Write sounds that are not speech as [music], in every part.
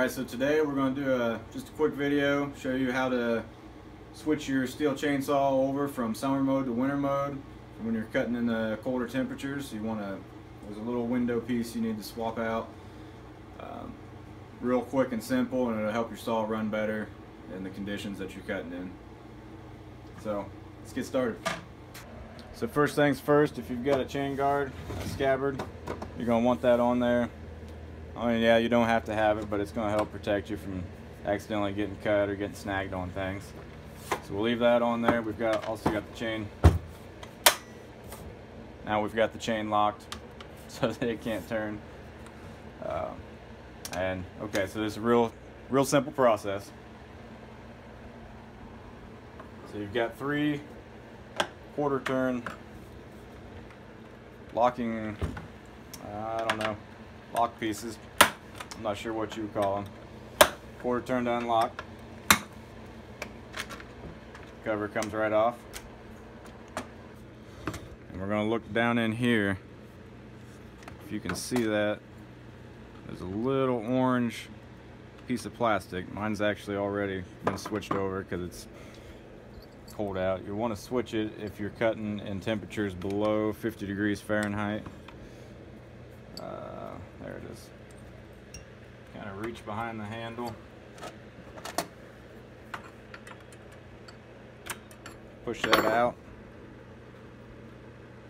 Alright, so today we're going to do a, just a quick video, show you how to switch your Stihl chainsaw over from summer mode to winter mode. When you're cutting in the colder temperatures, you want to, there's a little window piece you need to swap out. Um, real quick and simple and it'll help your saw run better in the conditions that you're cutting in. So, let's get started. So first things first, if you've got a chain guard, a scabbard, you're going to want that on there I mean, yeah, you don't have to have it, but it's going to help protect you from accidentally getting cut or getting snagged on things. So we'll leave that on there. We've got also got the chain. Now we've got the chain locked [laughs] so that it can't turn. Uh, and okay, so this is a real, real simple process. So you've got three quarter turn locking, uh, I don't know, lock pieces. I'm not sure what you call them. Quarter turn to unlock. Cover comes right off. And we're to look down in here. If you can see that, there's a little orange piece of plastic. Mine's actually already been switched over because it's cold out. You want to switch it if you're cutting in temperatures below 50 degrees Fahrenheit. Uh, there it is. Kind of reach behind the handle. Push that out.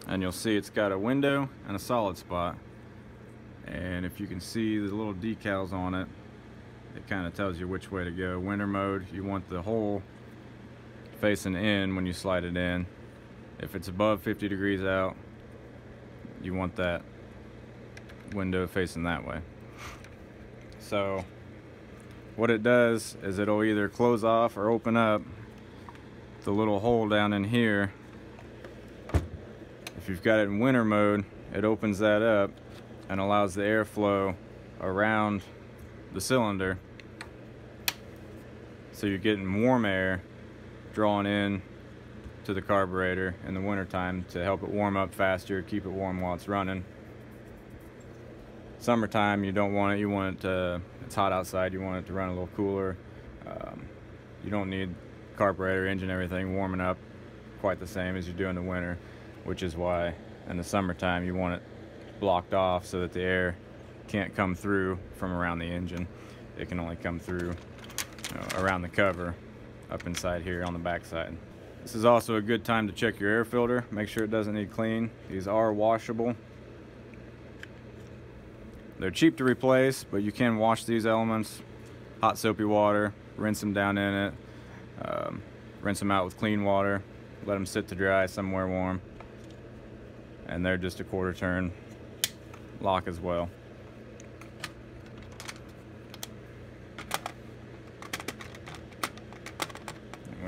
And you'll see it's got a window and a solid spot. And if you can see the little decals on it, it kind of tells you which way to go. Winter mode, you want the hole facing in when you slide it in. If it's above 50 degrees out, you want that window facing that way. So what it does is it'll either close off or open up the little hole down in here. If you've got it in winter mode, it opens that up and allows the airflow around the cylinder. So you're getting warm air drawn in to the carburetor in the wintertime to help it warm up faster, keep it warm while it's running summertime you don't want it you want it to it's hot outside you want it to run a little cooler. Um, you don't need carburetor engine everything warming up quite the same as you do in the winter which is why in the summertime you want it blocked off so that the air can't come through from around the engine. It can only come through you know, around the cover up inside here on the back side this is also a good time to check your air filter. Make sure it doesn't need clean. These are washable they're cheap to replace, but you can wash these elements, hot soapy water, rinse them down in it, um, rinse them out with clean water, let them sit to dry somewhere warm. And they're just a quarter turn lock as well.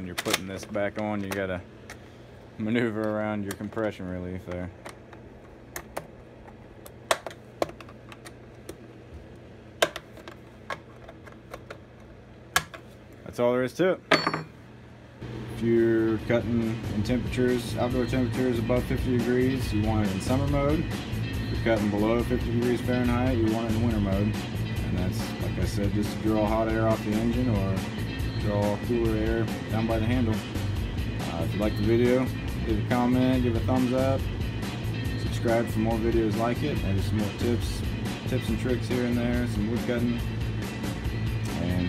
when you're putting this back on, you gotta maneuver around your compression relief there. That's all there is to it. If you're cutting in temperatures, outdoor temperatures above 50 degrees, you want it in summer mode. If you're cutting below 50 degrees Fahrenheit, you want it in winter mode. And that's, like I said, just to draw hot air off the engine or draw cooler air down by the handle. Uh, if you like the video, leave a comment, give a thumbs up, subscribe for more videos like it, maybe some more tips, tips and tricks here and there, some wood cutting. And